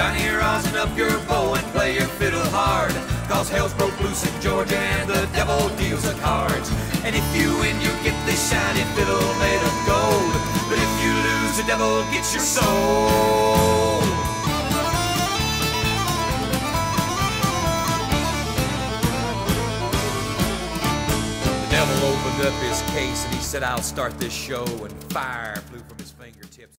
Johnny, rosin up your bow and play your fiddle hard. Cause hell's broke loose in Georgia and the devil deals the cards. And if you win, you get this shiny fiddle made of gold. But if you lose, the devil gets your soul. The devil opened up his case and he said, I'll start this show, and fire flew from his fingertips.